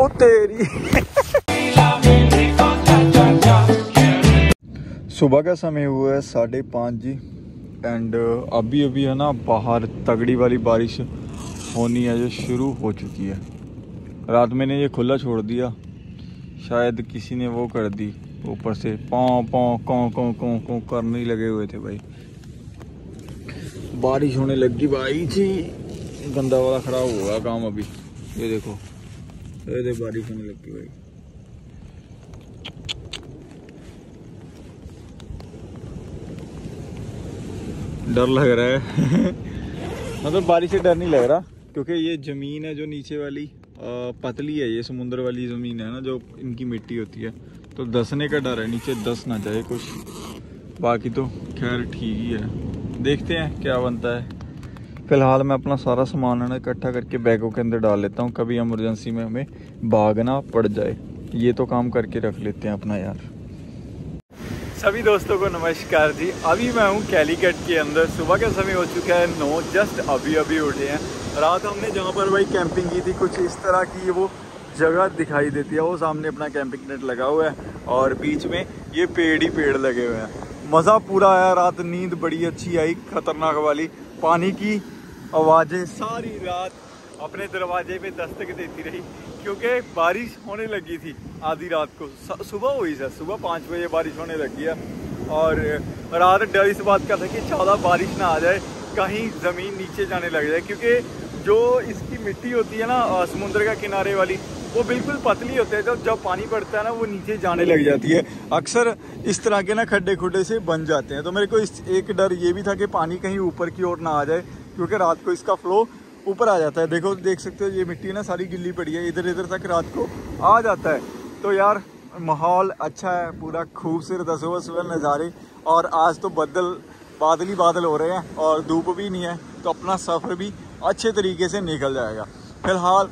ओ तेरी। सुबह का समय हुआ है साढ़े पाँच जी एंड अभी अभी है ना बाहर तगड़ी वाली बारिश होनी है जो शुरू हो चुकी है। रात मैंने ये खुला छोड़ दिया, शायद किसी ने वो कर दी, ऊपर से पाँव पाँव, कौं कौं कौं कौं करने लगे हुए थे भाई। बारिश होने लगी भाई जी, गंदा वाला खराब हुआ काम अभी, ये देखो। देखो बारिश होने लगी भाई डर लग रहा है मतलब बारिश से डर नहीं लग रहा क्योंकि ये ज़मीन है जो नीचे वाली पतली है ये समुद्र वाली ज़मीन है ना जो इनकी मिट्टी होती है तो दसने का डर है नीचे दस ना जाए कुछ बाकी तो खैर ठीक ही है देखते हैं क्या बनता है फ़िलहाल मैं अपना सारा सामान है ना इकट्ठा करके बैगों के अंदर डाल लेता हूँ, कभी एमरजेंसी में हमें भागना पड़ जाए। ये तो काम करके रख लेते हैं अपना यार। सभी दोस्तों को नमस्कार जी। अभी मैं हूँ कैलीकट के अंदर। सुबह का समय हो चुका है नौ, जस्ट अभी अभी उठे हैं। रात हमने जहाँ पर भाई कैंपिंग की थी, कुछ इस तरह की वो जगह दिखाई देती है। वो सामने अपना कैंपिंग नेट लगा हुआ है और बीच में ये पेड़ ही पेड़ लगे हुए हैं। मज़ा पूरा आया, रात नींद बड़ी अच्छी आई, खतरनाक वाली। पानी की आवाज़ें। सारी रात अपने दरवाजे पे दस्तक देती रही, क्योंकि बारिश होने लगी थी आधी रात को। सुबह हुई सर, सुबह पाँच बजे बारिश होने लगी है। और रात डर इस बात का था कि ज़्यादा बारिश ना आ जाए, कहीं ज़मीन नीचे जाने लग जाए, क्योंकि जो इसकी मिट्टी होती है ना समुद्र का किनारे वाली, वो बिल्कुल पतली होते हैं। जब जब पानी पड़ता है ना, वो नीचे जाने लग जाती है। अक्सर इस तरह के ना खड्डे खुड्डे से बन जाते हैं। तो मेरे को इस, एक डर ये भी था कि पानी कहीं ऊपर की ओर ना आ जाए क्योंकि रात को इसका फ्लो ऊपर आ जाता है। देखो, देख सकते हो, ये मिट्टी ना, सारी गिल्ली पड़ी है। इधर इधर तक रात को आ जाता है। तो यार, माहौल अच्छा है, पूरा खूबसूरत है, सुबह सुबह नज़ारे। और आज तो बदल, बादल ही बादल हो रहे हैं और धूप भी नहीं है तो अपना सफ़र भी अच्छे तरीके से निकल जाएगा। फ़िलहाल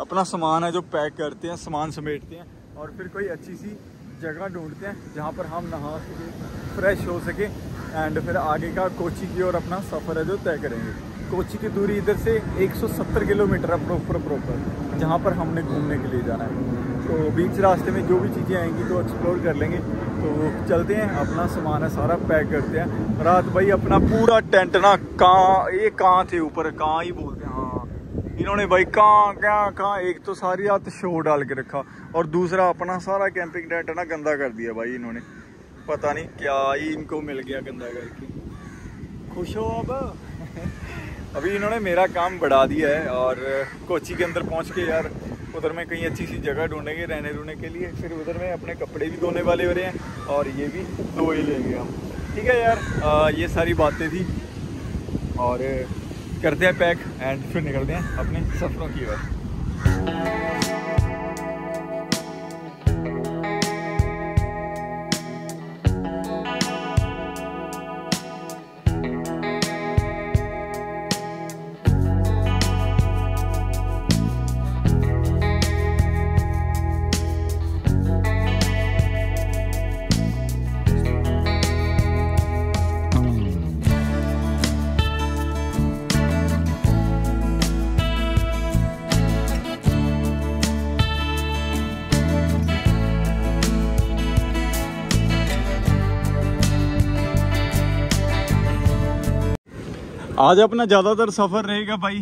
अपना सामान है जो पैक करते हैं, सामान समेटते हैं और फिर कोई अच्छी सी जगह ढूंढते हैं जहाँ पर हम नहा सकें फ्रेश हो सके। एंड फिर आगे का कोची की ओर अपना सफ़र है जो तय करेंगे। कोची की दूरी इधर से 170 किलोमीटर है प्रॉपर प्रॉपर जहाँ पर हमने घूमने के लिए जाना है। तो बीच रास्ते में जो भी चीज़ें आएँगी तो एक्सप्लोर कर लेंगे। तो चलते हैं, अपना सामान है सारा पैक करते हैं। रात भाई अपना पूरा टेंट ना कहाँ, ये कहाँ थे ऊपर, कहाँ ही बोलते हैं हाँ। इन्होंने भाई कहाँ क्या कहाँ, एक तो सारी रात शो डाल के रखा और दूसरा अपना सारा कैंपिंग टेंट ना गंदा कर दिया भाई इन्होंने। पता नहीं क्या ही इनको मिल गया गंदा करके। खुश हो अब। अभी इन्होंने मेरा काम बढ़ा दिया है और कोची के अंदर पहुँच के यार उधर में कहीं अच्छी सी जगह ढूंढेंगे रहने रुहने के लिए फिर उधर में अपने कपड़े भी धोने वाले हो रहे हैं और ये भी धो ही लेंगे हम। ठीक है यार आ, ये सारी बातें थी और करते हैं पैक एंड फिर निकलते हैं अपने सफ़रों की ओर। आज अपना ज़्यादातर सफ़र रहेगा भाई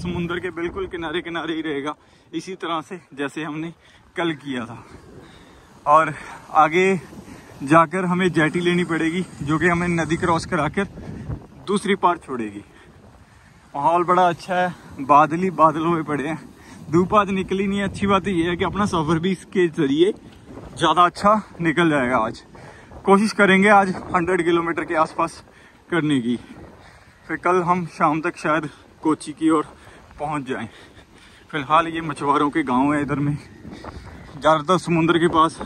समुंदर के बिल्कुल किनारे किनारे ही रहेगा। इसी तरह से जैसे हमने कल किया था। और आगे जाकर हमें जेटी लेनी पड़ेगी, जो कि हमें नदी क्रॉस कराकर दूसरी पार छोड़ेगी। माहौल बड़ा अच्छा है, बादल ही बादल हुए पड़े हैं। धूप आज निकली नहीं है, अच्छी बात ये है कि अपना सफ़र भी इसके ज़रिए ज़्यादा अच्छा निकल जाएगा आज। कोशिश करेंगे आज 100 किलोमीटर के आसपास करने की। फिर कल हम शाम तक शायद कोची की ओर पहुँच जाएँ। फ़िलहाल ये मछुआरों के गाँव है इधर में। ज़्यादातर समुद्र के पास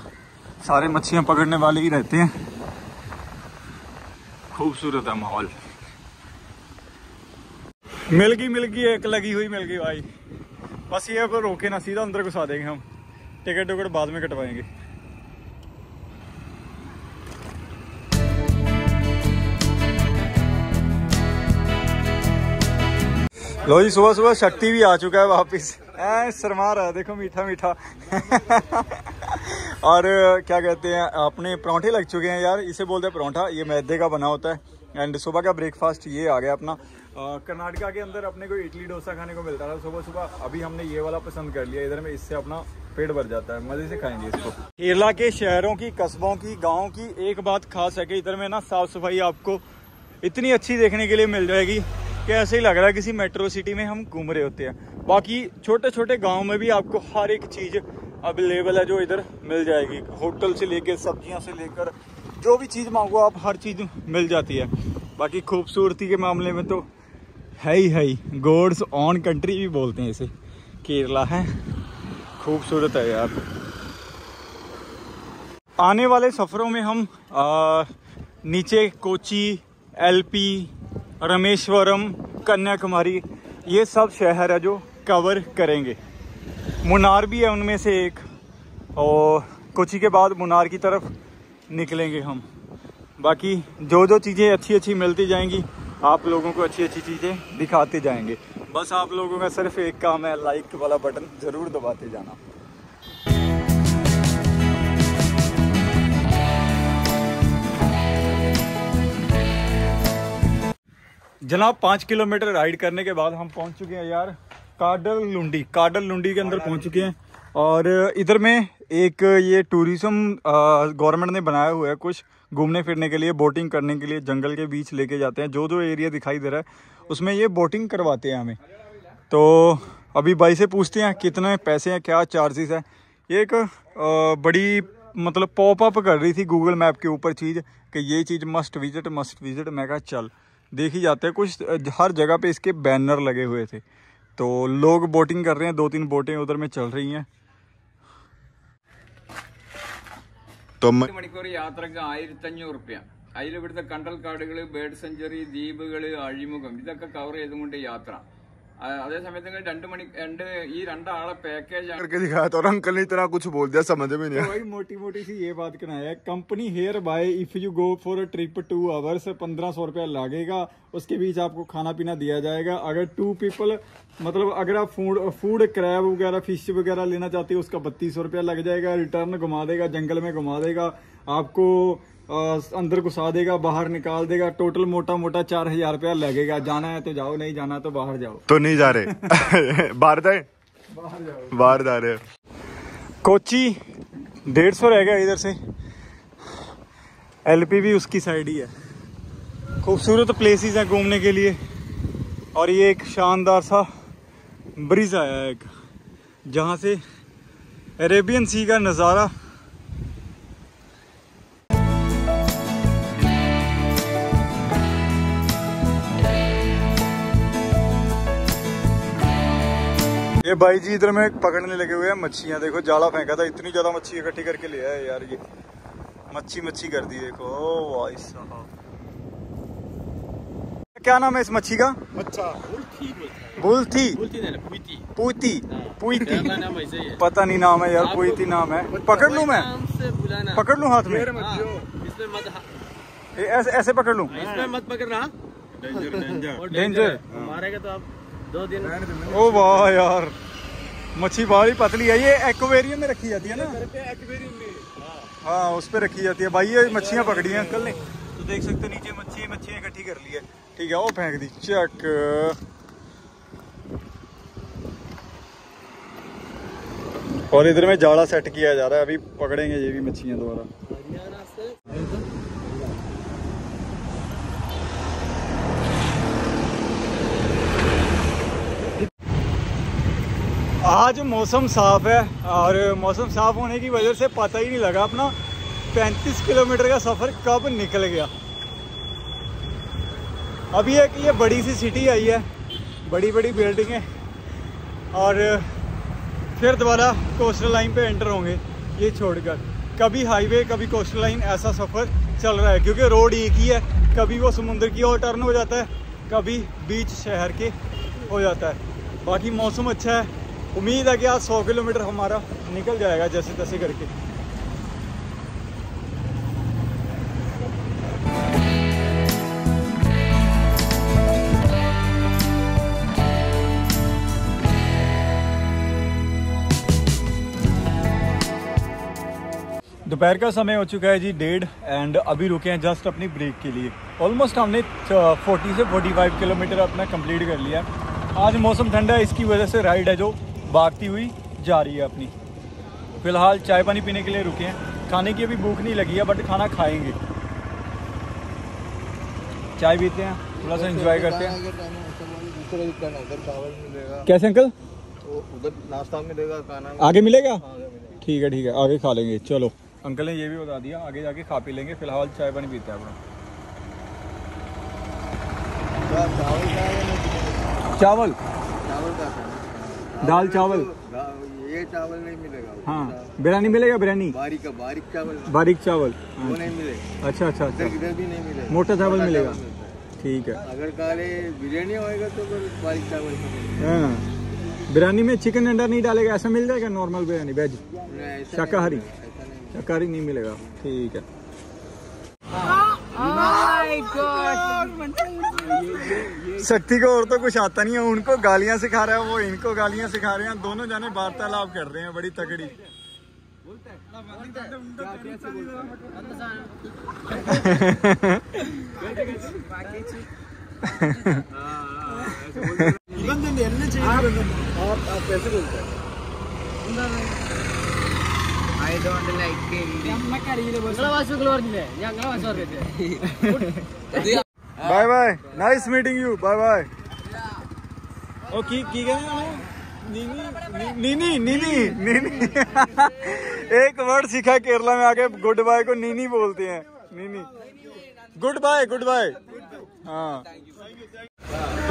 सारे मच्छियाँ पकड़ने वाले ही रहते हैं। खूबसूरत है माहौल। मिल गई मिल गई एक लगी हुई मिल गई भाई। बस ये को रोके ना, सीधा अंदर घुसा देंगे हम। टिकट टिकट बाद में कटवाएँगे। लो जी सुबह सुबह शक्ति भी आ चुका है वापस। ऐ, शर्मा रहा है, देखो मीठा मीठा। और, क्या कहते हैं, अपने परौंठे लग चुके हैं यार, इसे बोलते हैं परौंठा, ये मैदे का बना होता है। एंड सुबह का ब्रेकफास्ट ये आ गया अपना। कर्नाटका के अंदर अपने को इडली डोसा खाने को मिलता था सुबह सुबह अभी हमने ये वाला पसंद कर लिया, इधर में इससे अपना पेट भर जाता है, मज़े से खाएँगे इसको। केरला के शहरों की, कस्बों की, गाँव की, एक बात खास है कि इधर में ना साफ़ सफ़ाई आपको इतनी अच्छी देखने के लिए मिल जाएगी। कि ऐसे ही लग रहा है किसी मेट्रो सिटी में हम घूम रहे होते हैं। बाकी छोटे छोटे गाँव में भी आपको हर एक चीज़ अवेलेबल है जो इधर मिल जाएगी। होटल से लेकर सब्ज़ियाँ से लेकर जो भी चीज़ मांगो आप हर चीज़ मिल जाती है। बाकी खूबसूरती के मामले में तो है ही है ही। गोड्स ऑन कंट्री भी बोलते हैं इसे। केरला है। खूबसूरत है यार। आने वाले सफ़रों में हम आ, नीचे कोची एलपी रामेश्वरम कन्याकुमारी, ये सब शहर है जो कवर करेंगे। मुनार भी है उनमें से एक, और कोची के बाद मुनार की तरफ़ निकलेंगे हम। बाकी जो जो चीज़ें अच्छी अच्छी मिलती जाएँगी, आप लोगों को अच्छी अच्छी चीज़ें दिखाते जाएँगे। बस आप लोगों का सिर्फ़ एक काम है लाइक वाला बटन ज़रूर दबाते जाना। जनाब, पाँच किलोमीटर राइड करने के बाद हम पहुँच चुके हैं यार काडल लुंडी काडल लुंडी के अंदर पहुँच चुके हैं। और इधर में एक ये टूरिज़्म गवर्नमेंट ने बनाया हुआ है कुछ घूमने फिरने के लिए, बोटिंग करने के लिए, जंगल के बीच लेके जाते हैं। जो जो एरिया दिखाई दे रहा है, उसमें ये बोटिंग करवाते हैं हमें। तो अभी भाई से पूछते हैं, कितने पैसे हैं, क्या चार्जेस है? ये एक बड़ी मतलब पॉप अप कर रही थी गूगल मैप के ऊपर चीज़, कि ये चीज़ मस्ट विज़िट मस्ट विज़िट मैं कहा, चल। देखी जाते हैं कुछ हर जगह पे इसके बैनर लगे हुए थे तो लोग बोटिंग कर रहे हैं दो तीन बोटें उधर में चल रही हैं മണിക്കൂർ യാത്രക്ക് ആയിരത്തി അഞ്ഞൂറ് റുപ്യ അതിൽ ഇവിടുത്തെ കണ്ടൽ കാടുകൾ ബേർഡ് സെഞ്ചുറി ദ്വീപുകൾ അഴിമുഖം ഇതൊക്കെ കവർ ചെയ്തുകൊണ്ട് യാത്ര അതേ സമയത്ത് രണ്ട് മണി രണ്ട് ഈ രണ്ടാളെ പാക്കേജ് करके दिखाया था और अंकल ने इतना कुछ बोल दिया समझ में नहीं आया वही मोटी मोटी सी ये बात कहना है company here by if you go for a trip two hours पंद्रह सौ रुपया लगेगा उसके बीच आपको खाना पीना दिया जाएगा अगर टू पीपल मतलब अगर आप फूड फूड क्रैब वगैरह फिश वगैरह लेना चाहते हो उसका बत्तीस सौ रुपया लग जाएगा रिटर्न घुमा देगा जंगल में घुमा देगा आपको आ, अंदर घुसा देगा बाहर निकाल देगा टोटल मोटा मोटा चार हज़ार रुपया लगेगा। जाना है तो जाओ नहीं जाना है तो बाहर जाओ। तो नहीं जा रहे? बाहर जाए? बाहर जाओ। बाहर जा रहे हैं। कोची डेढ़ सौ रह गया इधर से। एलपी भी उसकी साइड ही है। खूबसूरत प्लेसेस हैं घूमने के लिए। और ये एक शानदार सा ब्रिज आया है एक जहाँ से अरेबियन सी का नज़ारा ये भाई जी इधर में पकड़ने लगे हुए हैं मच्छियाँ। देखो जाला फेंका था। इतनी ज़्यादा मच्छी इकट्ठी करके ले आया यार ये। मच्छी मच्छी कर दी देखो ओ भाई साहब। क्या नाम है इस मच्छी का? बुलथी पूती। पूती। पता। नहीं नाम है यार पूती नाम है। पकड़ लूँ मैं? पकड़ लूँ हाथ में? इसमें मत ये ऐसे ऐसे पकड़ लूँ? इसमें मत पकड़ना। डेंजर मारेगा तो आप। दो दिन। ओ वाह यार मच्छी बड़ी ही पतली है ये एक्वेरियम में रखी जाती है ना? एक्वेरियम में। हाँ उस पे रखी जाती है भाई ये मच्छियाँ पकड़ी हैं। अंकल ने तो देख सकते हो नीचे मच्छी मच्छियाँ इकट्ठी कर ली है। ठीक है वो फेंक दी चक। और इधर में जाड़ा सेट किया जा रहा है अभी पकड़ेंगे ये भी मच्छियाँ दोबारा। आज मौसम साफ़ है और मौसम साफ़ होने की वजह से पता ही नहीं लगा अपना। 35 किलोमीटर का सफ़र कब निकल गया? अभी एक ये बड़ी सी सिटी आई है बड़ी बड़ी बिल्डिंगें और फिर दोबारा कोस्टल लाइन पे एंटर होंगे, ये छोड़कर। कभी हाईवे कभी कोस्टल लाइन ऐसा सफ़र चल रहा है, क्योंकि रोड एक ही है, कभी वो समुद्र की ओर टर्न हो जाता है, कभी बीच शहर के हो जाता है। बाकी मौसम अच्छा है उम्मीद है कि आज 100 किलोमीटर हमारा निकल जाएगा जैसे तैसे करके। दोपहर का समय हो चुका है जी डेढ़ एंड अभी रुके हैं जस्ट अपनी ब्रेक के लिए। ऑलमोस्ट हमने uh, 40 से 45 किलोमीटर अपना कंप्लीट कर लिया। आज मौसम ठंडा है, इसकी वजह से राइड है जो भागती हुई जा रही है अपनी। फ़िलहाल चाय पानी पीने के लिए रुके हैं। खाने की अभी भूख नहीं लगी है बट खाना खाएँगे। चाय पीते हैं थोड़ा सा एंजॉय करते हैं। कैसे अंकल? उधर नाश्ता मिलेगा खाना आगे मिलेगा? ठीक है ठीक है आगे खा लेंगे चलो। अंकल ने ये भी बता दिया आगे जाके खा पी लेंगे फ़िलहाल चाय पानी पीते हैं अपना। चावल चावल? चावल का दाल चावल? ये चावल नहीं मिलेगा। हाँ बिरयानी मिलेगा बिरयानी? बारीक का बारीक चावल। बारीक चावल वो नहीं मिलेगा। अच्छा अच्छा अच्छा। भी नहीं मिलेगा। मोटा चावल मिलेगा। ठीक है। अगर काले बिरयानी होएगा तो फिर बारीक चावल हाँ। बिरयानी में चिकन अंडा नहीं डालेगा ऐसा मिल जाएगा नॉर्मल बिरयानी वेज शाकाहारी। शाकाहारी नहीं मिलेगा। ठीक है। शक्ति को और तो कुछ आता नहीं है। उनको गालियाँ सिखा रहा है वो इनको गालियाँ सिखा रहे हैं। दोनों जाने वार्तालाप कर रहे हैं बड़ी तगड़ी। Bye bye nice meeting you bye bye ओ की की कहने नीनी नीनी नीनी नीनी एक वर्ड सीखा केरला में आके गुड बाय को नीनी बोलते हैं। नीनी। गुड बाय गुड बाय हाँ।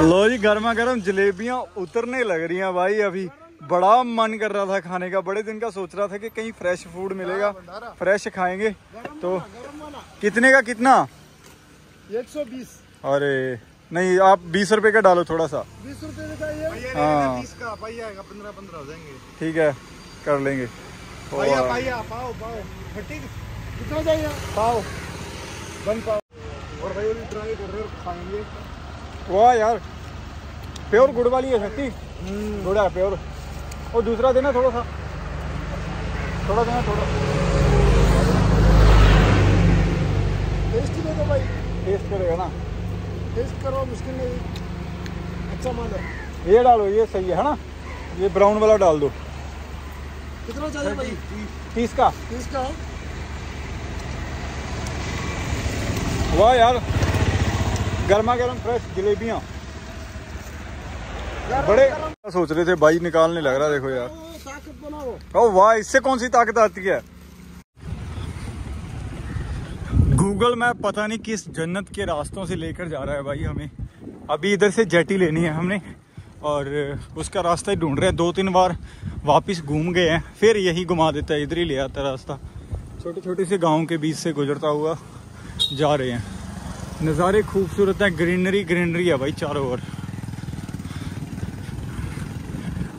लो जी गर्मा गर्म जलेबियाँ उतरने लग रही हैं भाई अभी। बड़ा मन कर रहा था खाने का। बड़े दिन का सोच रहा था कि कहीं फ्रेश फ़ूड मिलेगा। फ्रेश खाएँगे। तो कितने का कितना? एक सौ बीस। अरे नहीं आप बीस रुपए का डालो थोड़ा सा। बीस रुपए का ये हाँ। पंद्रह पंद्रह हो जाएँगे। ठीक है कर लेंगे। वाह। पाओ पाओ। कितना चाहिए पाओ। बन पाओ। और भाई ट्राई कर रहे खाएँगे। वाह यार प्योर गुड़ वाली है सकती गुड़ है प्योर। और दूसरा देना थोड़ा सा। थोड़ा देना थोड़ा। टेस्ट ही देखो भाई। टेस्ट करेगा ना। टेस्ट करो मुश्किल नहीं। अच्छा माल है। ये डालो ये सही है है ना? ये ब्राउन वाला डाल दो। कितना चाहिए भाई? तीस का। तीस का? वाह यार। गर्मा गर्म फ्रेश जलेबियाँ। बड़े सोच रहे थे, भाई निकालने लग रहा, देखो यार। ओ वाह, इससे कौन सी ताकत आती है? गूगल मैप पता नहीं किस जन्नत के रास्तों से लेकर जा रहा है भाई हमें। अभी इधर से जेटी लेनी है हमने, और उसका रास्ता ही ढूंढ रहे हैं। दो तीन बार वापस घूम गए हैं, फिर यही घुमा देता है, इधर ही ले आता रास्ता। छोटे छोटे से गाँव के बीच से गुजरता हुआ जा रहे हैं। नज़ारे खूबसूरत हैं, ग्रीनरी ग्रीनरी है भाई, चारों ओर।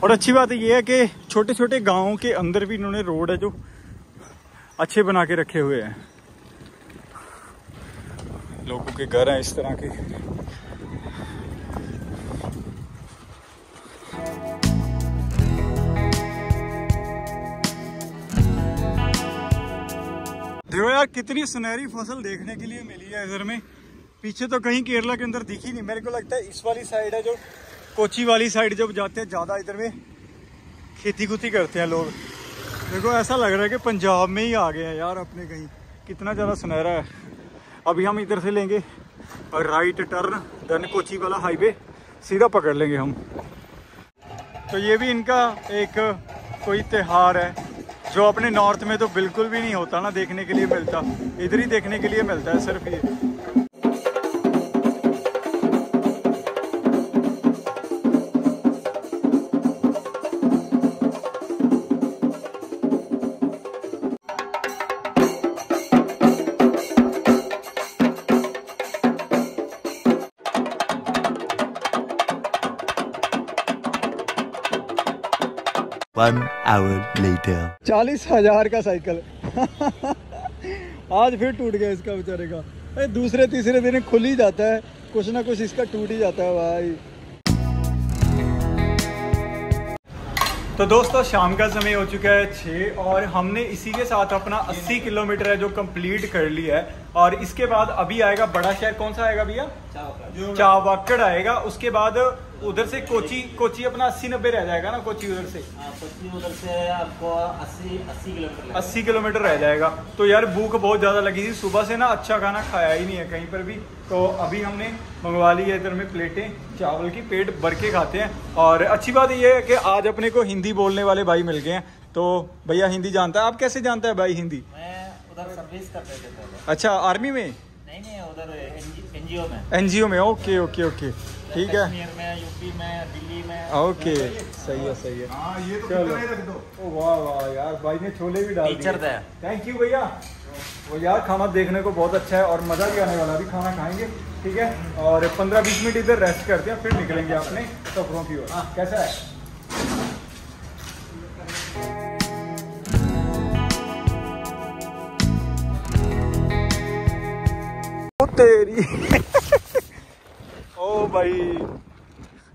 और अच्छी बात ये है कि छोटे छोटे गाँवों के अंदर भी इन्होंने रोड है जो अच्छे बना के रखे हुए हैं। लोगों के घर हैं इस तरह के। देखो यार, कितनी सुनहरी फ़सल देखने के लिए मिली है इधर में। पीछे तो कहीं केरला के अंदर दिखी नहीं। मेरे को लगता है इस वाली साइड है जो कोची वाली साइड जब जाते हैं, ज़्यादा इधर में खेती कुती करते हैं लोग। देखो, ऐसा लग रहा है कि पंजाब में ही आ गए हैं यार अपने कहीं। कितना ज़्यादा सुनहरा है। अभी हम इधर से लेंगे और राइट टर्न देन कोची वाला हाईवे, सीधा पकड़ लेंगे हम। तो ये भी इनका एक कोई त्योहार है, जो अपने नॉर्थ में तो बिल्कुल भी नहीं होता ना देखने के लिए मिलता। इधर ही देखने के लिए मिलता है, सिर्फ़ ये। One hour later. चालीस हज़ार का साइकिल। आज फिर टूट गया इसका बेचारे का। अरे दूसरे तीसरे दिन खुल ही जाता है। कुछ ना कुछ इसका टूट ही जाता है भाई। तो दोस्तों शाम का समय हो चुका है छः और हमने इसी के साथ अपना 80 किलोमीटर है जो कंप्लीट कर लिया है। और इसके बाद अभी आएगा बड़ा शहर। कौन सा आएगा भैया? चावाकड़ आएगा। उसके बाद उधर से कोची कोची अपना अस्सी नब्बे रह जाएगा ना कोची उधर से? पश्चिम उधर से आपको अस्सी अस्सी किलोमीटर अस्सी किलोमीटर रह जाएगा। तो यार भूख बहुत ज़्यादा लगी थी। सुबह से ना अच्छा खाना खाया ही नहीं है कहीं पर भी। तो अभी हमने मंगवा ली है इधर में प्लेटें चावल की पेट भर के खाते हैं। और अच्छी बात ये है कि आज अपने को हिंदी बोलने वाले भाई मिल गए हैं। तो भैया हिंदी जानता है? आप कैसे जानता है भाई हिंदी? उधर सर्विस करते थे अच्छा आर्मी में? नहीं नहीं उधर एनजीओ में। एनजीओ में। Okay okay okay. ठीक है। में यूपी में दिल्ली में। ओके। सही है सही है। हाँ ये तो चलो। कितना ही रख दो। ओ वाह वाह यार भाई ने छोले भी डाल टीचर थे। थैंक यू भैया। वो यार खाना देखने को बहुत अच्छा है और मज़ा भी आने वाला अभी खाना खाएँगे ठीक है? और 15-20 मिनट इधर रेस्ट करते हैं फिर निकलेंगे अपने सफरों की ओर। कैसा है? तेरी। भाई,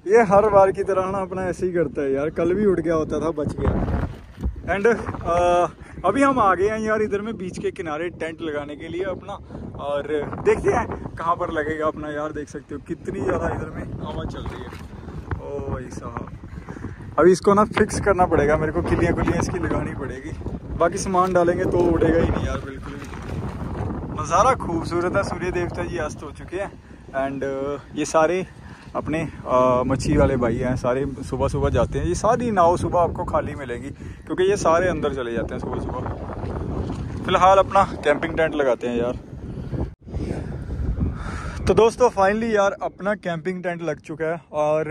ये हर बार की तरह ना अपना ऐसे ही करता है यार। कल भी उठ गया होता था, बच गया। एंड अभी हम आ गए हैं यार, इधर में बीच के किनारे टेंट लगाने के लिए अपना, और देखते हैं कहाँ पर लगेगा अपना यार, देख सकते हो। कितनी ज़्यादा इधर में हवा चल रही है। ओ भाई साहब। अभी इसको ना फिक्स करना पड़ेगा, मेरे को किलियाँ कुलियाँ इसकी लगानी पड़ेगी। बाकी सामान डालेंगे तो उड़ेगा ही नहीं यार, बिल्कुल नज़ारा खूबसूरत है, सूर्य देवता जी अस्त हो चुके हैं। एंड ये सारे अपने अ, मच्छी वाले भाई हैं सारे सुबह सुबह जाते हैं। ये सारी नाव सुबह आपको खाली मिलेगी क्योंकि ये सारे अंदर चले जाते हैं सुबह सुबह। फ़िलहाल अपना कैंपिंग टेंट लगाते हैं यार। तो दोस्तों फाइनली यार अपना कैंपिंग टेंट लग चुका है और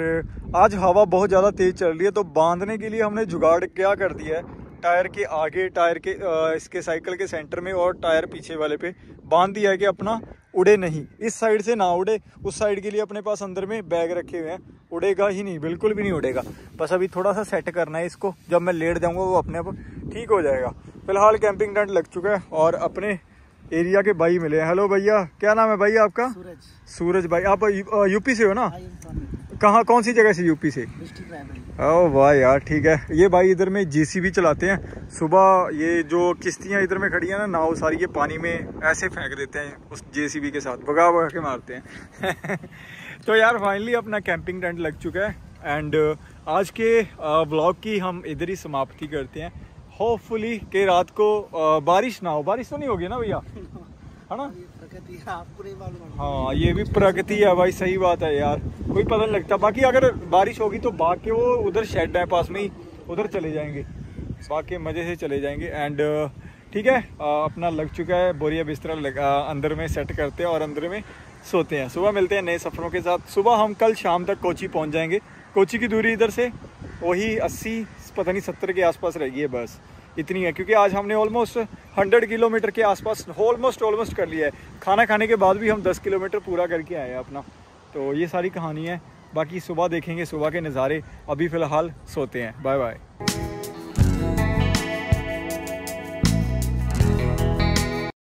आज हवा बहुत ज़्यादा तेज़ चल रही है तो बांधने के लिए हमने जुगाड़ क्या कर दिया है? टायर के आगे टायर के इसके साइकिल के सेंटर में और टायर पीछे वाले पे। बाँध दिया है कि अपना उड़े नहीं। इस साइड से ना उड़े उस साइड के लिए अपने पास अंदर में बैग रखे हुए हैं। उड़ेगा ही नहीं बिल्कुल भी नहीं उड़ेगा। बस अभी थोड़ा सा सेट करना है इसको। जब मैं लेट जाऊँगा वो अपने आप ठीक हो जाएगा। फ़िलहाल कैंपिंग टेंट लग चुका है और अपने एरिया के भाई मिले हैं। हेलो भैया क्या नाम है भैया आपका? सूरज। सूरज भाई आप यूपी से हो ना? डिस्ट्रिक्ट कहाँ कौन सी जगह से? यूपी से ओ वाह यार ठीक है। ये भाई इधर में जेसीबी चलाते हैं। सुबह ये जो किश्तियाँ इधर में खड़ी हैं ना नाव सारी ये पानी में ऐसे फेंक देते हैं उस जेसीबी के साथ भगा भगा के मारते हैं। तो यार फाइनली अपना कैंपिंग टेंट लग चुका है। एंड आज के व्लॉग की हम इधर ही समाप्ति करते हैं। होपफुली कि रात को बारिश ना हो। बारिश तो नहीं होगी ना भैया? है ना? हाँ ये भी प्रगति है भाई, सही बात है यार। कोई पता नहीं लगता। बाकी अगर बारिश होगी तो बाकी वो उधर शेड है, पास में ही, उधर चले जाएँगे। बाकी मज़े से चले जाएँगे। एंड ठीक है अपना लग चुका है, बोरिया बिस्तरा अंदर में सेट करते हैं और अंदर में सोते हैं। सुबह मिलते हैं नए सफ़रों के साथ। सुबह हम कल शाम तक कोची पहुँच जाएँगे। कोची की दूरी इधर से, वही अस्सी, पता नहीं, सत्तर के आसपास रहेगी है बस। इतनी है, क्योंकि आज हमने ऑलमोस्ट हंड्रेड किलोमीटर के आसपास ऑलमोस्ट ऑलमोस्ट कर लिया है। खाना खाने के बाद भी हम दस किलोमीटर पूरा करके आए हैं अपना। तो ये सारी कहानी है। बाकी सुबह देखेंगे, सुबह के नज़ारे। अभी फ़िलहाल सोते हैं। Bye bye